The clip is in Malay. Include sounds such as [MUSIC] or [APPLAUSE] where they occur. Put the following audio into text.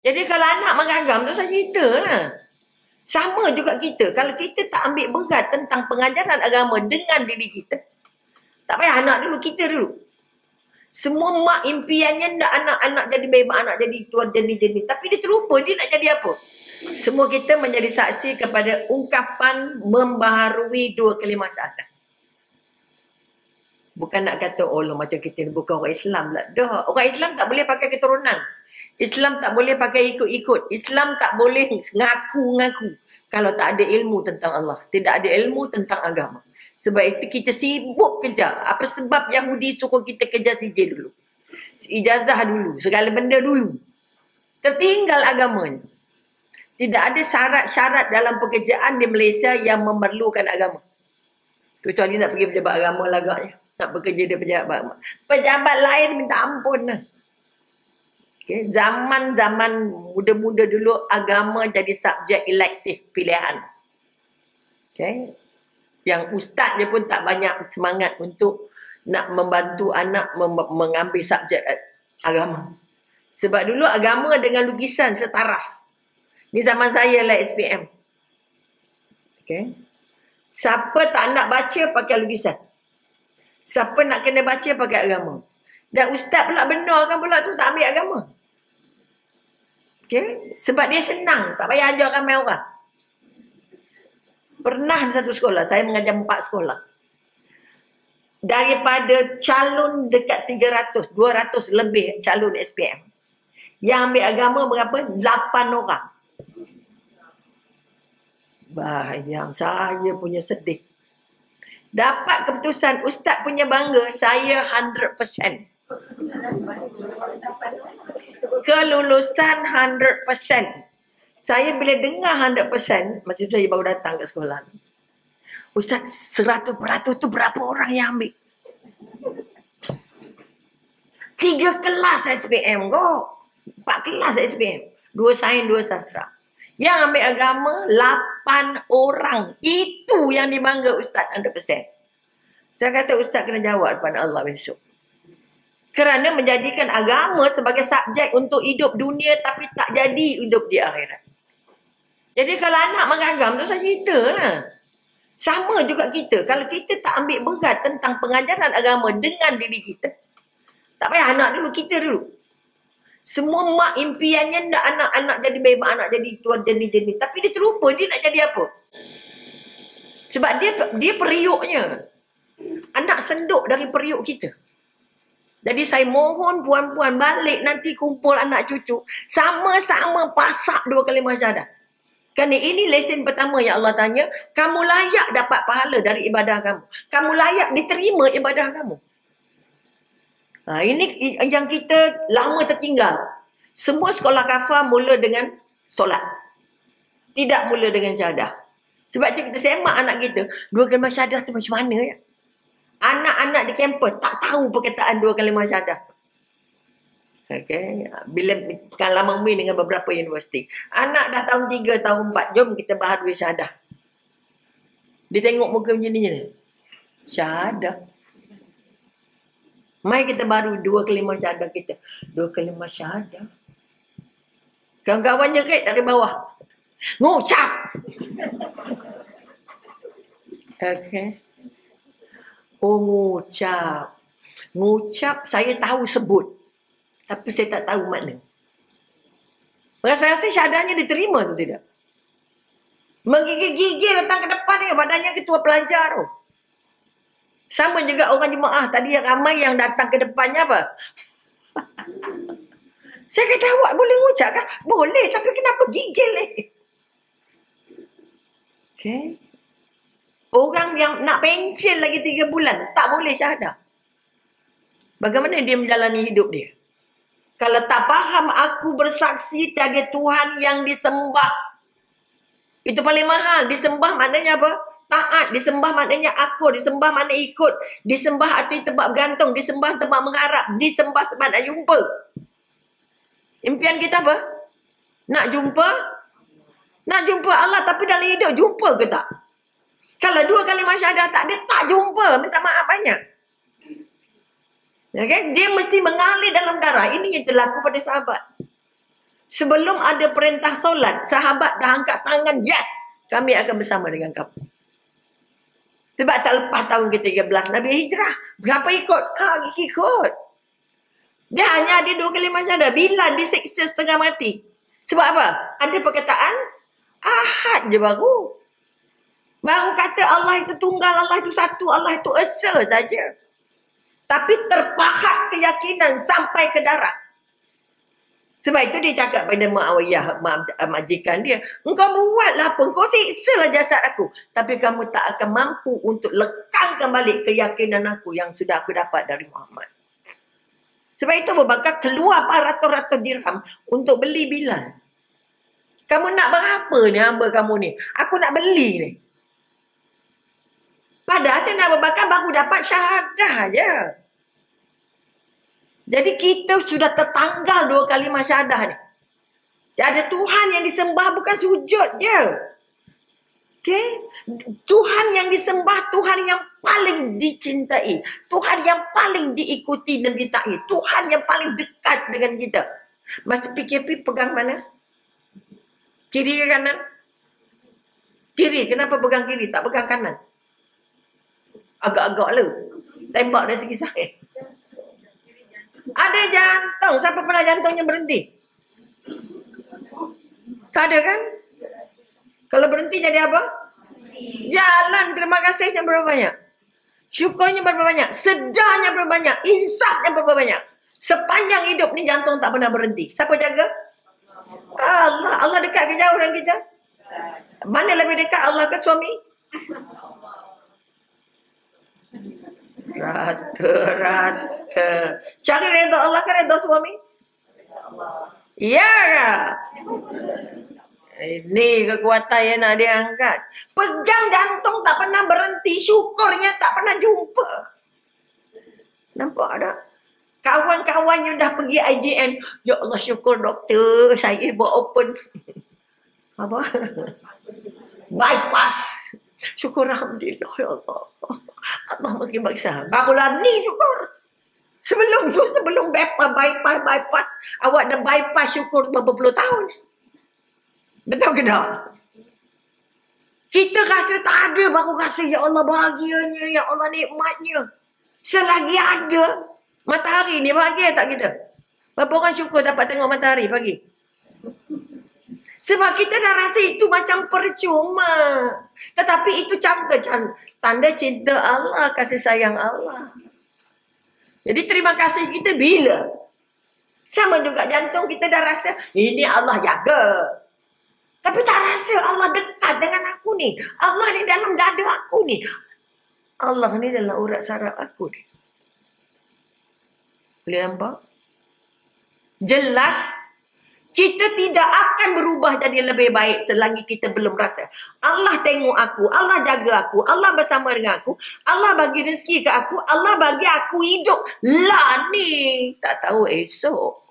Jadi kalau anak mengagam tu saya cerita lah. Sama juga kita. Kalau kita tak ambil berat tentang pengajaran agama dengan diri kita. Tak payah anak dulu, kita dulu. Semua mak impiannya nak anak-anak jadi baik, anak jadi tuan jenis-jenis. Tapi dia terlupa dia nak jadi apa. Semua kita menjadi saksi kepada ungkapan membaharui dua kalimah syahadah. Bukan nak kata, oh lah macam kita bukan orang Islam lah. Dah, orang Islam tak boleh pakai keturunan. Islam tak boleh pakai ikut-ikut. Islam tak boleh ngaku-ngaku. Kalau tak ada ilmu tentang Allah. Tidak ada ilmu tentang agama. Sebab itu kita sibuk kejar. Apa sebab Yahudi suruh kita kejar sijil dulu? Ijazah dulu. Segala benda dulu. Tertinggal agamanya. Tidak ada syarat-syarat dalam pekerjaan di Malaysia yang memerlukan agama. Kecuali nak pergi pejabat agama lah agaknya. Nak bekerja di pejabat agama. Pejabat lain minta ampun lah. Okay. Zaman-zaman muda-muda dulu agama jadi subjek elektif pilihan. Okay. Yang ustaz dia pun tak banyak semangat untuk nak membantu anak mem- mengambil subjek agama. Sebab dulu agama dengan lukisan setaraf. Ni zaman saya lah SPM. Okay. Siapa tak nak baca pakai lukisan. Siapa nak kena baca pakai agama. Dan ustaz pula benarkan pula tu tak ambil agama. Okay. Sebab dia senang. Tak payah ajar ramai orang. Pernah di satu sekolah. Saya mengajar empat sekolah. Daripada calon dekat 300, 200 lebih calon SPM. Yang ambil agama berapa? 8 orang. Bayang saya punya sedih. Dapat keputusan ustaz punya bangga saya 100%. Kelulusan 100%. Saya bila dengar 100%, masa saya baru datang ke sekolah. Ustaz, 100% tu berapa orang yang ambil? Tiga kelas SPM kok. Empat kelas SPM. Dua sains, dua sastra. Yang ambil agama, lapan orang. Itu yang dibangga Ustaz 100%. Saya kata Ustaz kena jawab kepada Allah besok. Kerana menjadikan agama sebagai subjek untuk hidup dunia tapi tak jadi hidup di akhirat. Jadi kalau anak mengagam tu saya cerita lah. Sama juga kita. Kalau kita tak ambil berat tentang pengajaran agama dengan diri kita. Tak payah anak dulu, kita dulu. Semua mak impiannya nak anak-anak jadi baik, anak jadi tuan jenis-jenis. Tapi dia terlupa dia nak jadi apa. Sebab dia dia periuknya. Anak senduk dari periuk kita. Jadi saya mohon puan-puan balik nanti kumpul anak cucu. Sama-sama pasak dua kalimah syahadah. Kerana ini lesen pertama yang Allah tanya. Kamu layak dapat pahala dari ibadah kamu. Kamu layak diterima ibadah kamu. Ha, ini yang kita lama tertinggal. Semua sekolah kafar mula dengan solat. Tidak mula dengan syahadah. Sebab tu kita semak anak kita. Dua kalimah syahadah tu macam mana ya? Anak-anak di kampus tak tahu perkataan dua kalimah syahadah. Okay. Bila kalau mengmi dengan beberapa universiti. Anak dah tahun tiga, tahun empat. Jom kita baharui syahadah. Dia tengok muka macam ni. Syahadah. Mai kita baru dua kelima syahadah kita. Dua kelima syahadah. Kawan-kawannya kait dari bawah. Ngucap. Okay. Oh ngucap. Ngucap saya tahu sebut. Tapi saya tak tahu makna. Rasa-rasa syahadahnya diterima atau tidak? Menggigil-gigil datang ke depan ni. Badannya ketua pelajar tu. Sama juga orang jemaah tadi yang ramai yang datang ke depannya apa? [LAUGHS] Saya kata awak boleh ngucap kan? Boleh tapi kenapa gigil ni? Okay. Orang yang nak pencil lagi tiga bulan tak boleh syahadah. Bagaimana dia menjalani hidup dia? Kalau tak faham aku bersaksi tiada Tuhan yang disembah. Itu paling mahal. Disembah maknanya apa? Taat disembah maknanya aku, disembah makna ikut, disembah arti tempat bergantung, disembah tempat mengharap, disembah tempat nak jumpa. Impian kita apa? Nak jumpa? Nak jumpa Allah tapi dalam hidup jumpa ke tak? Kalau dua kali masyarakat tak dia tak jumpa, minta maaf banyak. Okay? Dia mesti mengalir dalam darah. Ini yang terlaku pada sahabat. Sebelum ada perintah solat, sahabat dah angkat tangan, yes, kami akan bersama dengan kamu. Sebab tak lepas tahun ke-13 Nabi hijrah. Berapa ikut? Ha, ikut. Dia hanya ada dua kali masyarakat. Bila disiksa setengah mati. Sebab apa? Ada perkataan, ahad je baru. Baru kata Allah itu tunggal, Allah itu satu, Allah itu esa saja. Tapi terpahat keyakinan sampai ke darah. Sebab itu dia cakap pada Muawiyah, majikan dia. Engkau buatlah apa, engkau siksa lah jasad aku. Tapi kamu tak akan mampu untuk lekangkan balik keyakinan aku yang sudah aku dapat dari Muhammad. Sebab itu berbangka keluar ratus-ratus dirham untuk beli Bilal. Kamu nak berapa ni hamba kamu ni? Aku nak beli ni. Padahal saya nak berbakar baru dapat syahadah je. Jadi kita sudah tertanggal dua kali masyadah ni. Ada Tuhan yang disembah bukan sujud je. Okay? Tuhan yang disembah, Tuhan yang paling dicintai. Tuhan yang paling diikuti dan ditaati. Tuhan yang paling dekat dengan kita. Masa PKP pegang mana? Kiri ke kanan? Kiri. Kenapa pegang kiri? Tak pegang kanan? Agak-agak lu. Tembak dari segi saya. Ada jantung. Siapa pernah jantungnya berhenti? Tak ada kan? Kalau berhenti jadi apa? Jalan terima kasihnya berapa banyak? Syukurnya berapa banyak? Sedarnya berapa banyak? Insafnya berapa banyak? Sepanjang hidup ni jantung tak pernah berhenti. Siapa jaga? Allah. Allah dekat ke jauh dengan kita? Mana lebih dekat Allah ke suami? Rata-rata. Cari reda Allah ke reda suami? Ya Ini kekuatan yang nak diangkat. Pegang jantung tak pernah berhenti. Syukurnya tak pernah jumpa. Nampak tak? Kawan-kawan yang dah pergi IJN. Ya Allah syukur doktor. Saya buat open. [LAUGHS] Apa? Bypass. Syukur Alhamdulillah ya Allah. Allah makin baksa. Barulah ni syukur. Sebelum tu, sebelum bypass, bypass, bypass. Awak dah bypass syukur berapa puluh tahun. Betul ke tak? Kita rasa tak ada baru rasa ya Allah bahagianya, ya Allah nikmatnya. Selagi ada matahari ni bahagia tak kita? Berapa orang syukur dapat tengok matahari pagi? Sebab kita dah rasa itu macam percuma. Tetapi itu tanda, tanda cinta Allah, kasih sayang Allah. Jadi terima kasih kita bila? Sama juga jantung kita dah rasa ini Allah jaga. Tapi tak rasa Allah dekat dengan aku ni. Allah ni dalam dada aku ni. Allah ni dalam urat saraf aku ni. Boleh nampak? Jelas kita tidak akan berubah jadi lebih baik selagi kita belum rasa. Allah tengok aku, Allah jaga aku, Allah bersama dengan aku, Allah bagi rezeki ke aku, Allah bagi aku hidup. Lah ni, tak tahu esok.